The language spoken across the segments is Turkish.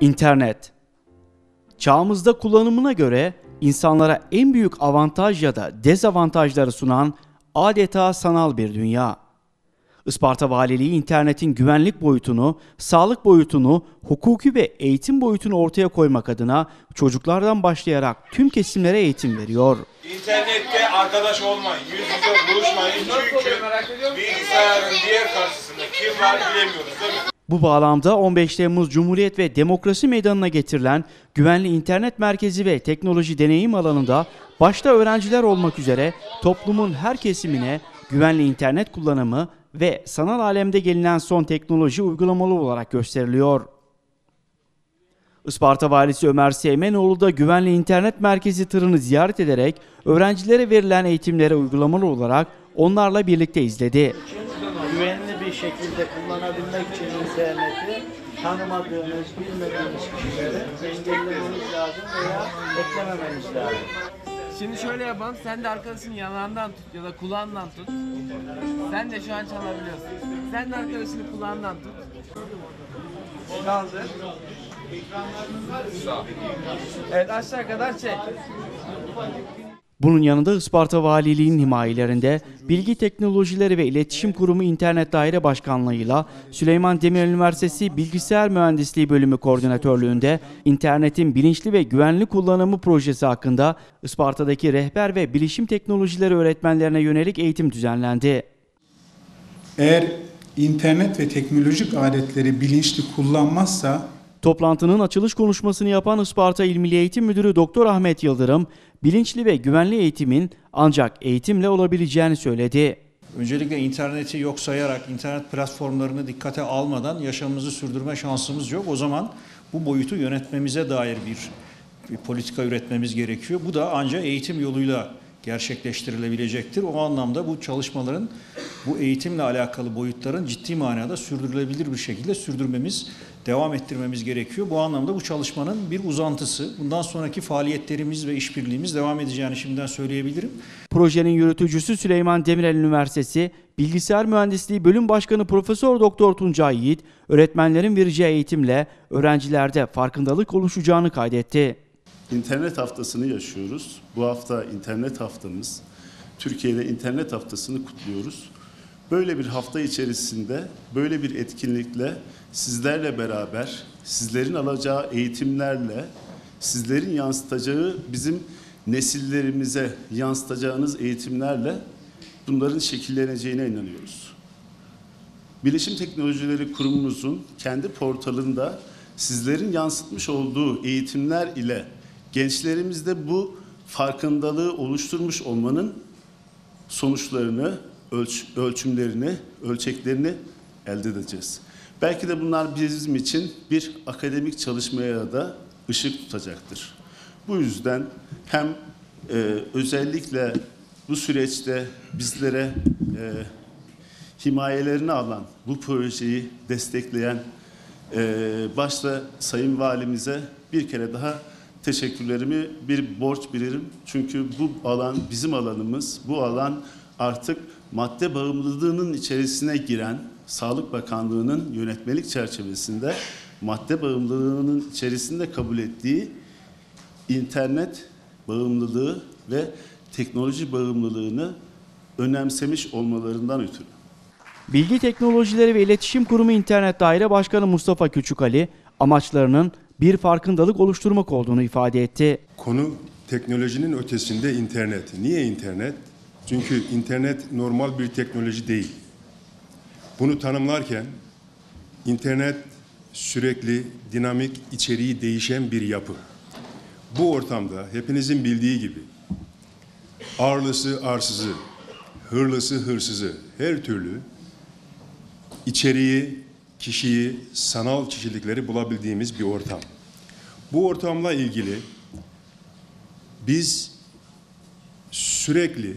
İnternet. Çağımızda kullanımına göre insanlara en büyük avantaj ya da dezavantajları sunan adeta sanal bir dünya. Isparta Valiliği internetin güvenlik boyutunu, sağlık boyutunu, hukuki ve eğitim boyutunu ortaya koymak adına çocuklardan başlayarak tüm kesimlere eğitim veriyor. İnternette arkadaş olmayın, yüz yüze buluşmayın çünkü bilgisayarın diğer karşısında kim var bilemiyoruz değil mi? Bu bağlamda 15 Temmuz Cumhuriyet ve Demokrasi Meydanı'na getirilen güvenli internet merkezi ve teknoloji deneyim alanında başta öğrenciler olmak üzere toplumun her kesimine güvenli internet kullanımı ve sanal alemde gelinen son teknoloji uygulamalı olarak gösteriliyor. Isparta Valisi Ömer Seymenoğlu da güvenli internet merkezi tırını ziyaret ederek öğrencilere verilen eğitimlere uygulamalı olarak onlarla birlikte izledi. Güvenli bir şekilde kullanabilmek için interneti tanımadığınız, bilmediğiniz kişileri engellemeniz lazım veya eklememeniz lazım. Şimdi şöyle yapalım. Sen de arkadaşını yanağından tut ya da kulağından tut. Sen de şu an çalabiliyorsun. Sen de arkadaşını kulağından tut. Kaldır. Evet aşağı kadar çek. Bunun yanında Isparta Valiliği'nin himayelerinde Bilgi Teknolojileri ve İletişim Kurumu İnternet Daire Başkanlığı'yla Süleyman Demirel Üniversitesi Bilgisayar Mühendisliği Bölümü Koordinatörlüğünde internetin bilinçli ve güvenli kullanımı projesi hakkında Isparta'daki rehber ve bilişim teknolojileri öğretmenlerine yönelik eğitim düzenlendi. Eğer internet ve teknolojik aletleri bilinçli kullanmazsa Toplantının açılış konuşmasını yapan Isparta İl Milli Eğitim Müdürü Doktor Ahmet Yıldırım, bilinçli ve güvenli eğitimin ancak eğitimle olabileceğini söyledi. Öncelikle interneti yok sayarak, internet platformlarını dikkate almadan yaşamımızı sürdürme şansımız yok. O zaman bu boyutu yönetmemize dair bir, bir politika üretmemiz gerekiyor. Bu da ancak eğitim yoluyla gerçekleştirilebilecektir. O anlamda bu çalışmaların, bu eğitimle alakalı boyutların ciddi manada sürdürülebilir bir şekilde sürdürmemiz, devam ettirmemiz gerekiyor. Bu anlamda bu çalışmanın bir uzantısı. Bundan sonraki faaliyetlerimiz ve işbirliğimiz devam edeceğini şimdiden söyleyebilirim. Projenin yürütücüsü Süleyman Demirel Üniversitesi Bilgisayar Mühendisliği Bölüm Başkanı Profesör Doktor Tuncay Yiğit, öğretmenlerin vereceği eğitimle öğrencilerde farkındalık oluşacağını kaydetti. İnternet haftasını yaşıyoruz. Bu hafta internet haftamız. Türkiye'de internet haftasını kutluyoruz. Böyle bir hafta içerisinde böyle bir etkinlikle sizlerle beraber sizlerin alacağı eğitimlerle sizlerin yansıtacağı bizim nesillerimize yansıtacağınız eğitimlerle bunların şekilleneceğine inanıyoruz. Bilişim Teknolojileri Kurumumuzun kendi portalında sizlerin yansıtmış olduğu eğitimler ile gençlerimizde bu farkındalığı oluşturmuş olmanın sonuçlarını, ölç, ölçümlerini, ölçeklerini elde edeceğiz. Belki de bunlar bizim için bir akademik çalışmaya da ışık tutacaktır. Bu yüzden hem e, özellikle bu süreçte bizlere e, himayelerini alan, bu projeyi destekleyen e, başta Sayın Valimize bir kere daha teşekkürlerimi bir borç bilirim. Çünkü bu alan bizim alanımız. Bu alan artık madde bağımlılığının içerisine giren Sağlık Bakanlığı'nın yönetmelik çerçevesinde madde bağımlılığının içerisinde kabul ettiği internet bağımlılığı ve teknoloji bağımlılığını önemsemiş olmalarından ötürü. Bilgi Teknolojileri ve İletişim Kurumu İnternet Daire Başkanı Mustafa Küçükali amaçlarının bir farkındalık oluşturmak olduğunu ifade etti. Konu teknolojinin ötesinde internet. Niye internet? Çünkü internet normal bir teknoloji değil. Bunu tanımlarken internet sürekli dinamik, içeriği değişen bir yapı. Bu ortamda hepinizin bildiği gibi ağırlısı arsızı, hırlısı hırsızı her türlü içeriği, kişiyi, sanal kişilikleri bulabildiğimiz bir ortam. Bu ortamla ilgili biz sürekli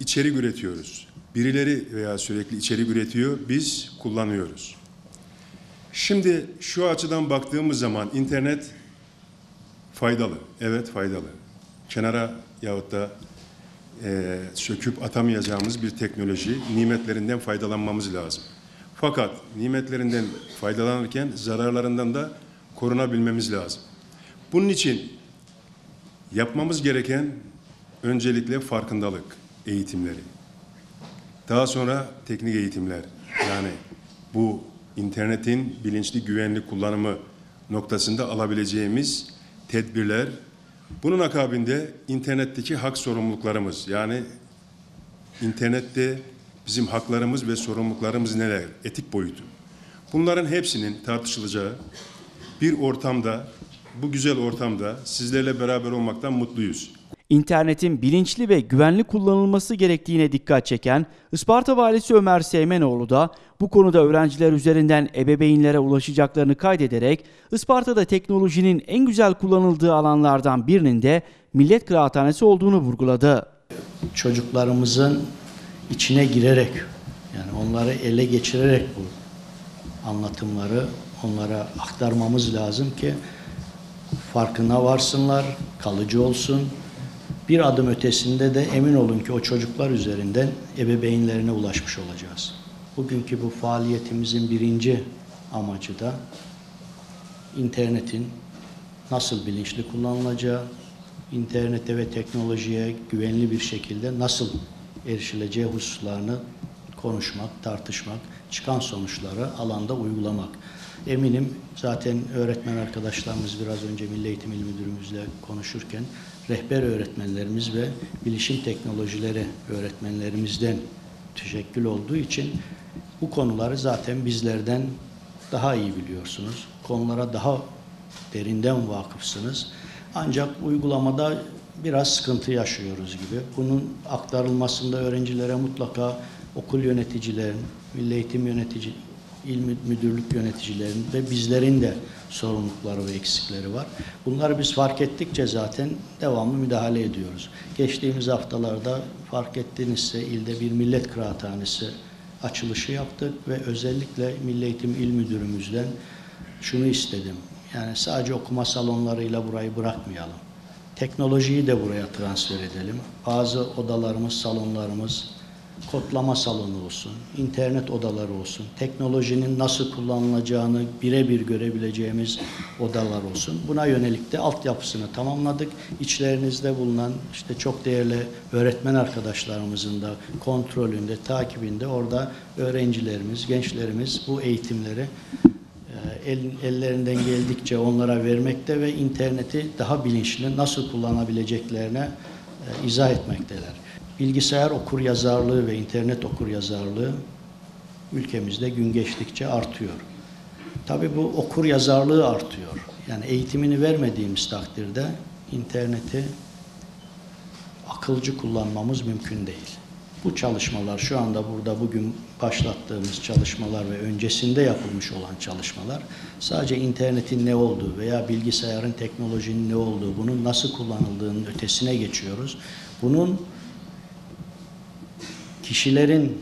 içerik üretiyoruz. Birileri veya sürekli içerik üretiyor, biz kullanıyoruz. Şimdi şu açıdan baktığımız zaman internet faydalı. Evet faydalı. Kenara yahut da e, söküp atamayacağımız bir teknoloji. Nimetlerinden faydalanmamız lazım. Fakat nimetlerinden faydalanırken zararlarından da korunabilmemiz lazım. Bunun için yapmamız gereken öncelikle farkındalık eğitimleri. Daha sonra teknik eğitimler. Yani bu internetin bilinçli güvenli kullanımı noktasında alabileceğimiz tedbirler. Bunun akabinde internetteki hak sorumluluklarımız yani internette bizim haklarımız ve sorumluluklarımız neler? Etik boyutu. Bunların hepsinin tartışılacağı bir ortamda, bu güzel ortamda sizlerle beraber olmaktan mutluyuz. İnternetin bilinçli ve güvenli kullanılması gerektiğine dikkat çeken Isparta Valisi Ömer Seymenoğlu da bu konuda öğrenciler üzerinden ebeveynlere ulaşacaklarını kaydederek Isparta'da teknolojinin en güzel kullanıldığı alanlardan birinin de Millet Kıraathanesi olduğunu vurguladı. çocuklarımızın içine girerek yani onları ele geçirerek bu anlatımları onlara aktarmamız lazım ki farkına varsınlar, kalıcı olsun. Bir adım ötesinde de emin olun ki o çocuklar üzerinden ebeveynlerine ulaşmış olacağız. Bugünkü bu faaliyetimizin birinci amacı da internetin nasıl bilinçli kullanılacağı, internete ve teknolojiye güvenli bir şekilde nasıl erişileceği hususlarını konuşmak, tartışmak, çıkan sonuçları alanda uygulamak. Eminim zaten öğretmen arkadaşlarımız biraz önce Milli Eğitim İl Müdürümüzle konuşurken rehber öğretmenlerimiz ve bilişim teknolojileri öğretmenlerimizden teşekkül olduğu için bu konuları zaten bizlerden daha iyi biliyorsunuz. Konulara daha derinden vakıfsınız. Ancak uygulamada biraz sıkıntı yaşıyoruz gibi. Bunun aktarılmasında öğrencilere mutlaka okul yöneticilerin, milli eğitim yönetici, il mü- müdürlük yöneticilerin ve bizlerin de sorumlulukları ve eksikleri var. Bunları biz fark ettikçe zaten devamlı müdahale ediyoruz. Geçtiğimiz haftalarda fark ettiğinizse ilde bir millet kıraathanesi açılışı yaptık ve özellikle Milli Eğitim İl Müdürümüzden şunu istedim. Yani sadece okuma salonlarıyla burayı bırakmayalım. Teknolojiyi de buraya transfer edelim. Bazı odalarımız, salonlarımız kodlama salonu olsun, internet odaları olsun, teknolojinin nasıl kullanılacağını birebir görebileceğimiz odalar olsun. Buna yönelik de altyapısını tamamladık. İçlerinizde bulunan işte çok değerli öğretmen arkadaşlarımızın da kontrolünde, takibinde orada öğrencilerimiz, gençlerimiz bu eğitimleri e, el, ellerinden geldikçe onlara vermekte ve interneti daha bilinçli nasıl kullanabileceklerine e, izah etmekteler. Bilgisayar okur yazarlığı ve internet okur yazarlığı ülkemizde gün geçtikçe artıyor. Tabii bu okur yazarlığı artıyor. Yani eğitimini vermediğimiz takdirde interneti akılcı kullanmamız mümkün değil. Bu çalışmalar şu anda burada bugün başlattığımız çalışmalar ve öncesinde yapılmış olan çalışmalar sadece internetin ne olduğu veya bilgisayarın teknolojinin ne olduğu, bunun nasıl kullanıldığının ötesine geçiyoruz. Bunun kişilerin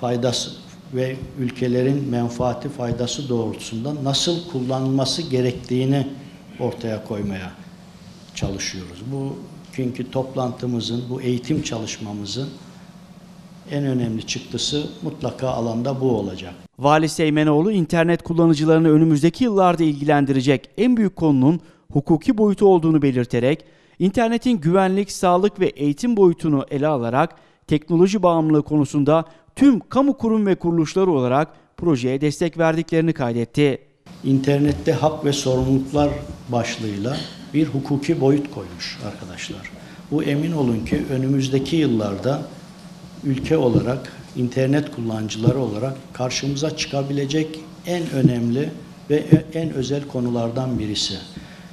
faydası ve ülkelerin menfaati faydası doğrultusunda nasıl kullanılması gerektiğini ortaya koymaya çalışıyoruz. Bu çünkü toplantımızın, bu eğitim çalışmamızın en önemli çıktısı mutlaka alanda bu olacak. Vali Seymenoğlu internet kullanıcılarını önümüzdeki yıllarda ilgilendirecek en büyük konunun hukuki boyutu olduğunu belirterek internetin güvenlik, sağlık ve eğitim boyutunu ele alarak teknoloji bağımlılığı konusunda tüm kamu kurum ve kuruluşları olarak projeye destek verdiklerini kaydetti. İnternette hak ve sorumluluklar başlığıyla bir hukuki boyut koymuş arkadaşlar. Bu emin olun ki önümüzdeki yıllarda ülke olarak, internet kullanıcıları olarak karşımıza çıkabilecek en önemli ve en özel konulardan birisi.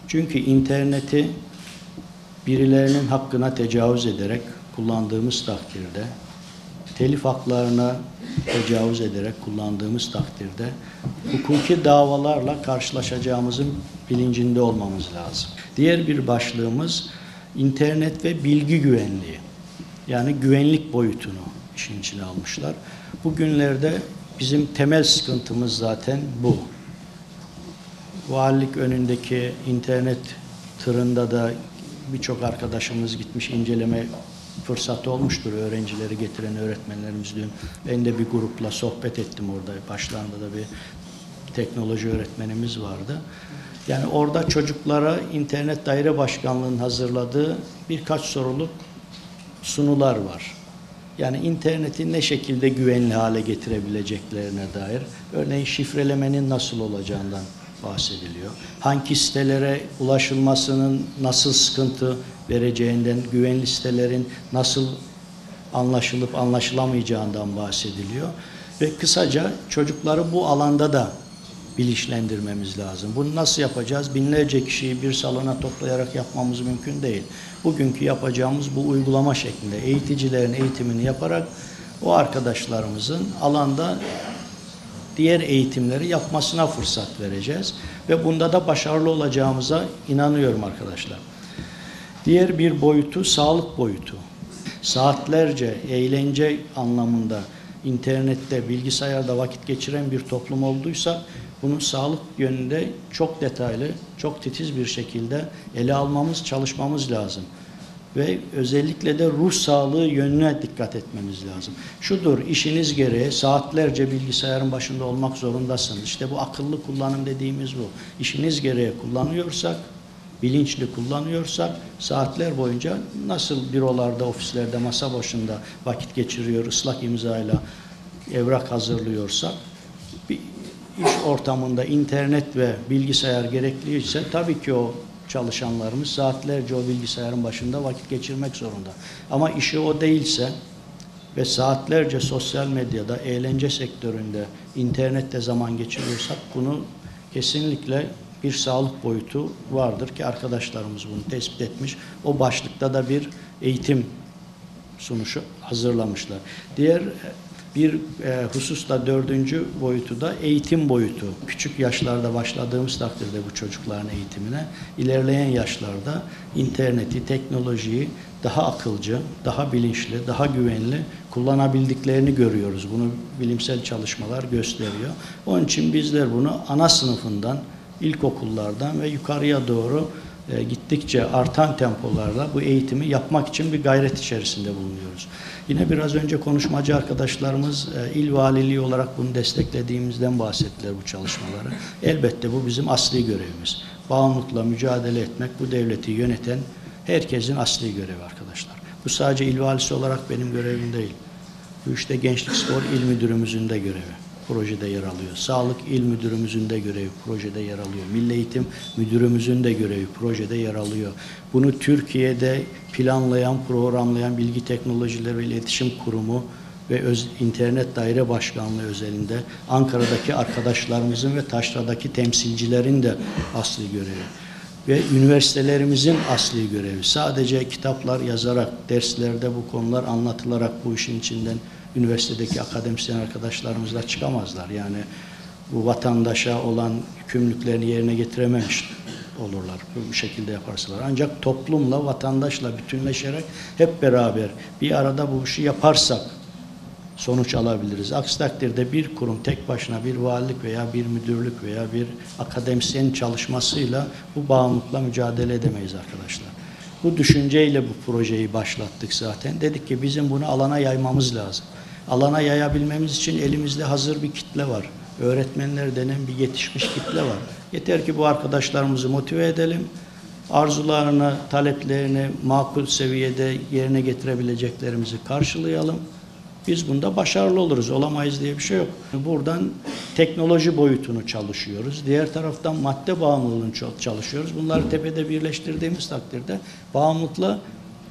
Çünkü interneti birilerinin hakkına tecavüz ederek kullandığımız takdirde, telif haklarına tecavüz ederek kullandığımız takdirde hukuki davalarla karşılaşacağımızın bilincinde olmamız lazım. Diğer bir başlığımız internet ve bilgi güvenliği. Yani güvenlik boyutunu işin içine almışlar. Bugünlerde bizim temel sıkıntımız zaten bu. Valilik önündeki internet tırında da birçok arkadaşımız gitmiş inceleme fırsatı olmuştur öğrencileri getiren öğretmenlerimiz dün. Ben de bir grupla sohbet ettim orada. Başlarında da bir teknoloji öğretmenimiz vardı. Yani orada çocuklara internet daire başkanlığının hazırladığı birkaç soruluk sunular var. Yani interneti ne şekilde güvenli hale getirebileceklerine dair. Örneğin şifrelemenin nasıl olacağından bahsediliyor. Hangi sitelere ulaşılmasının nasıl sıkıntı vereceğinden, güvenli sitelerin nasıl anlaşılıp anlaşılamayacağından bahsediliyor. Ve kısaca çocukları bu alanda da bilinçlendirmemiz lazım. Bunu nasıl yapacağız? Binlerce kişiyi bir salona toplayarak yapmamız mümkün değil. Bugünkü yapacağımız bu uygulama şeklinde eğiticilerin eğitimini yaparak o arkadaşlarımızın alanda diğer eğitimleri yapmasına fırsat vereceğiz. Ve bunda da başarılı olacağımıza inanıyorum arkadaşlar. Diğer bir boyutu sağlık boyutu. Saatlerce eğlence anlamında internette, bilgisayarda vakit geçiren bir toplum olduysa bunun sağlık yönünde çok detaylı, çok titiz bir şekilde ele almamız, çalışmamız lazım. Ve özellikle de ruh sağlığı yönüne dikkat etmemiz lazım. Şudur, işiniz gereği saatlerce bilgisayarın başında olmak zorundasınız. İşte bu akıllı kullanım dediğimiz bu. İşiniz gereği kullanıyorsak, bilinçli kullanıyorsak saatler boyunca nasıl bürolarda, ofislerde, masa başında vakit geçiriyor, ıslak imzayla evrak hazırlıyorsak bir iş ortamında internet ve bilgisayar gerekliyse tabii ki o çalışanlarımız saatlerce o bilgisayarın başında vakit geçirmek zorunda. Ama işi o değilse ve saatlerce sosyal medyada, eğlence sektöründe, internette zaman geçiriyorsak bunu kesinlikle bir sağlık boyutu vardır ki arkadaşlarımız bunu tespit etmiş. O başlıkta da bir eğitim sunuşu hazırlamışlar. Diğer bir e, hususla dördüncü boyutu da eğitim boyutu. Küçük yaşlarda başladığımız takdirde bu çocukların eğitimine ilerleyen yaşlarda interneti, teknolojiyi daha akılcı, daha bilinçli, daha güvenli kullanabildiklerini görüyoruz. Bunu bilimsel çalışmalar gösteriyor. Onun için bizler bunu ana sınıfından, ilkokullardan ve yukarıya doğru e, gittikçe artan tempolarla bu eğitimi yapmak için bir gayret içerisinde bulunuyoruz. Yine biraz önce konuşmacı arkadaşlarımız e, il valiliği olarak bunu desteklediğimizden bahsettiler bu çalışmaları. Elbette bu bizim asli görevimiz. Bağımlılıkla mücadele etmek bu devleti yöneten herkesin asli görevi arkadaşlar. Bu sadece il valisi olarak benim görevim değil. Bu işte Gençlik Spor İl Müdürümüzün de görevi projede yer alıyor. Sağlık İl Müdürümüzün de görevi projede yer alıyor. Milli Eğitim Müdürümüzün de görevi projede yer alıyor. Bunu Türkiye'de planlayan, programlayan Bilgi Teknolojileri ve İletişim Kurumu ve öz, internet daire başkanlığı özelinde Ankara'daki arkadaşlarımızın ve Taşra'daki temsilcilerin de asli görevi ve üniversitelerimizin asli görevi. Sadece kitaplar yazarak, derslerde bu konular anlatılarak bu işin içinden üniversitedeki akademisyen arkadaşlarımızla çıkamazlar. Yani bu vatandaşa olan yükümlülüklerini yerine getirememiş olurlar bu şekilde yaparsalar. Ancak toplumla, vatandaşla bütünleşerek hep beraber bir arada bu işi yaparsak sonuç alabiliriz. Aksi takdirde bir kurum tek başına bir valilik veya bir müdürlük veya bir akademisyen çalışmasıyla bu bağımlılıkla mücadele edemeyiz arkadaşlar. Bu düşünceyle bu projeyi başlattık zaten. Dedik ki bizim bunu alana yaymamız lazım. Alana yayabilmemiz için elimizde hazır bir kitle var. Öğretmenler denen bir yetişmiş kitle var. Yeter ki bu arkadaşlarımızı motive edelim. Arzularını, taleplerini makul seviyede yerine getirebileceklerimizi karşılayalım. Biz bunda başarılı oluruz. Olamayız diye bir şey yok. Buradan teknoloji boyutunu çalışıyoruz. Diğer taraftan madde bağımlılığını çalışıyoruz. Bunları tepede birleştirdiğimiz takdirde bağımlılıkla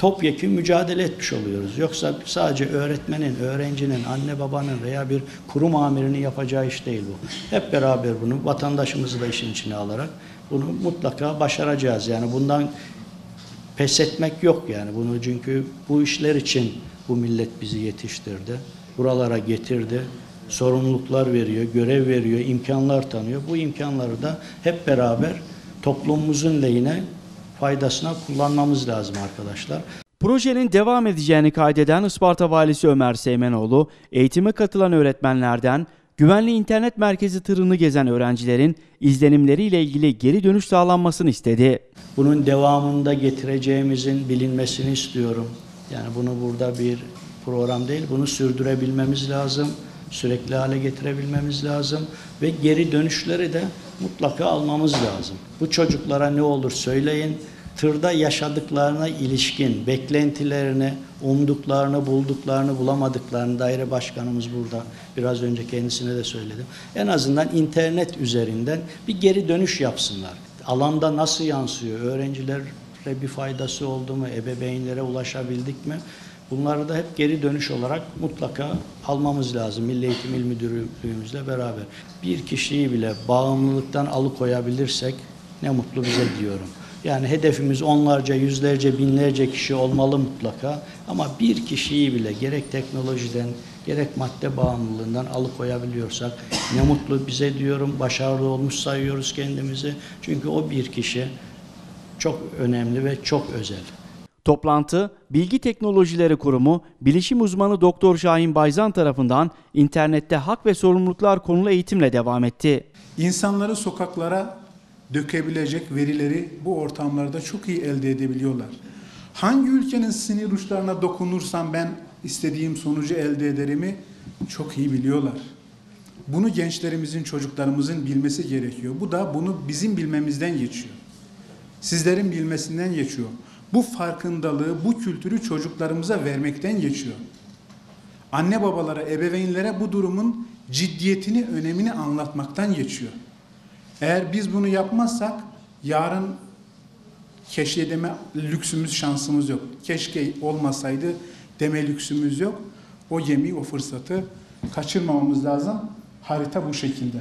topyekun mücadele etmiş oluyoruz. Yoksa sadece öğretmenin, öğrencinin, anne babanın veya bir kurum amirinin yapacağı iş değil bu. Hep beraber bunu vatandaşımızı da işin içine alarak bunu mutlaka başaracağız. Yani bundan pes etmek yok yani. Bunu çünkü bu işler için bu millet bizi yetiştirdi. Buralara getirdi. Sorumluluklar veriyor, görev veriyor, imkanlar tanıyor. Bu imkanları da hep beraber toplumumuzun lehine faydasına kullanmamız lazım arkadaşlar. Projenin devam edeceğini kaydeden Isparta Valisi Ömer Seymenoğlu, eğitime katılan öğretmenlerden güvenli internet merkezi tırını gezen öğrencilerin izlenimleriyle ilgili geri dönüş sağlanmasını istedi. Bunun devamında getireceğimizin bilinmesini istiyorum. Yani bunu burada bir program değil, bunu sürdürebilmemiz lazım. sürekli hale getirebilmemiz lazım ve geri dönüşleri de mutlaka almamız lazım. Bu çocuklara ne olur söyleyin. Tırda yaşadıklarına ilişkin beklentilerini, umduklarını, bulduklarını, bulamadıklarını daire başkanımız burada biraz önce kendisine de söyledim. En azından internet üzerinden bir geri dönüş yapsınlar. Alanda nasıl yansıyor? Öğrencilere bir faydası oldu mu? Ebeveynlere ulaşabildik mi? Bunları da hep geri dönüş olarak mutlaka almamız lazım. Milli Eğitim İl Müdürlüğümüzle beraber. Bir kişiyi bile bağımlılıktan alıkoyabilirsek ne mutlu bize diyorum. Yani hedefimiz onlarca, yüzlerce, binlerce kişi olmalı mutlaka. Ama bir kişiyi bile gerek teknolojiden, gerek madde bağımlılığından alıkoyabiliyorsak ne mutlu bize diyorum. Başarılı olmuş sayıyoruz kendimizi. Çünkü o bir kişi çok önemli ve çok özel. Toplantı, Bilgi Teknolojileri Kurumu, bilişim uzmanı Doktor Şahin Bayzan tarafından internette hak ve sorumluluklar konulu eğitimle devam etti. İnsanları sokaklara dökebilecek verileri bu ortamlarda çok iyi elde edebiliyorlar. Hangi ülkenin sinir uçlarına dokunursam ben istediğim sonucu elde ederimi çok iyi biliyorlar. Bunu gençlerimizin, çocuklarımızın bilmesi gerekiyor. Bu da bunu bizim bilmemizden geçiyor. Sizlerin bilmesinden geçiyor. Bu farkındalığı, bu kültürü çocuklarımıza vermekten geçiyor. Anne babalara, ebeveynlere bu durumun ciddiyetini, önemini anlatmaktan geçiyor. Eğer biz bunu yapmazsak yarın keşke lüksümüz, şansımız yok. Keşke olmasaydı deme lüksümüz yok. O gemi, o fırsatı kaçırmamamız lazım. Harita bu şekilde.